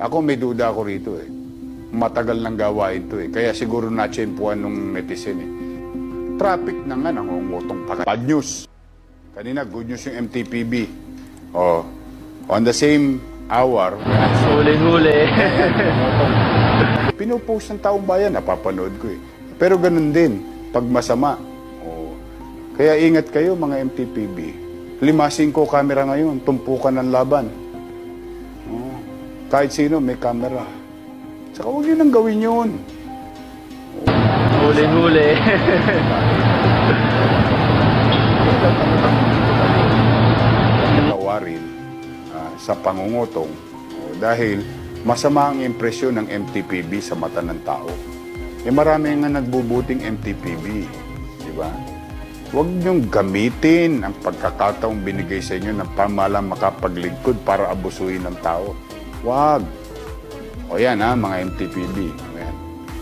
Ako may duda ako rito eh. Matagal nang gawain to eh. Kaya siguro na-tsempuan nung netizen eh. Traffic na nga nangungutong pa. Bad news. Kanina, good news yung MTPB. Oh, on the same hour, Huli-huli. Pinupost ng taong bayan, napapanood ko eh. Pero ganun din, pag masama. Oo. Kaya ingat kayo mga MTPB. Limasing ko camera ngayon, tumpukan ng laban. Kahit sino may camera. Saka huwag nyo nang gawin yun. Huli-huli. Tawarin ah, sa pangungutong dahil masama ang impresyon ng MTPB sa mata ng tao. Eh marami nga nagbubuting MTPB, di ba? Huwag niyong gamitin ang pagkakataong binigay sa inyo ng pamalang makapaglingkod para abusuhin ng tao. Huwag. O yan ha, mga MTPB. Ayan.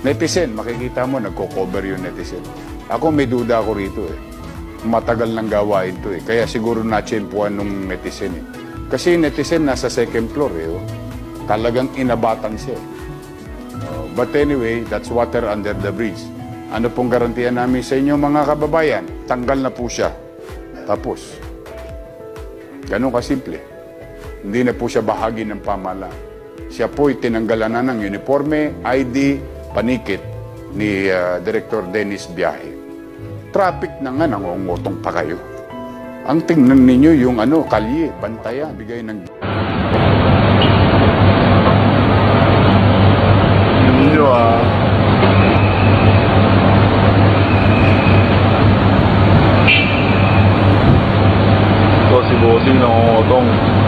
Netizen, makikita mo, nagko-cover yung netizen. Ako may duda ako rito eh. Matagal nang gawain to eh. Kaya siguro na-tsempuan nung netizen eh. Kasi netizen nasa second floor eh. oh. Talagang inabatan siya eh. Oh, but anyway, that's water under the bridge. Ano pong garantiya namin sa inyo mga kababayan? Tanggal na po siya. Tapos. Ganun kasimple. Hindi na po siya bahagi ng pamahalaan. Siya po'y tinanggalan na ng uniforme, ID, panikit ni ah, Director Dennis Biahe. Traffic na nga, nangungutong pa kayo. Ang tingnan ninyo yung ano, kalye, bantayan, bigay ng Nino ah. Ito si Bossing nangungutong.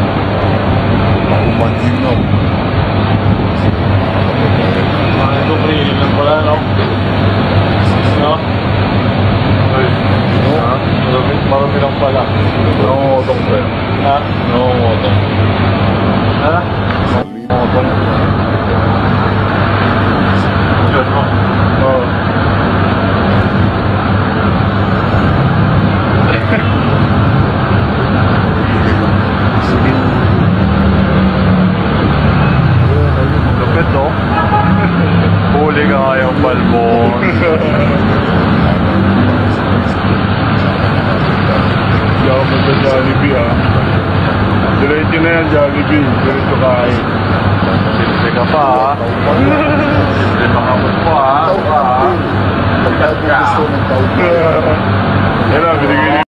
Pala. Nangungutong, pre. Ha? Nangungutong. Ha? Nangungutong. Yan, no? Oo. Lupit, no? Huli ka nga yung balbon. Hindi magka-Jollibee, ah. Diretso na yan, Jollibee. Diretso kain. Simple ka pa, ah. Simple pa ka pa, ah. Ah. Pagka gusto ng tao. Yan na, binigay niya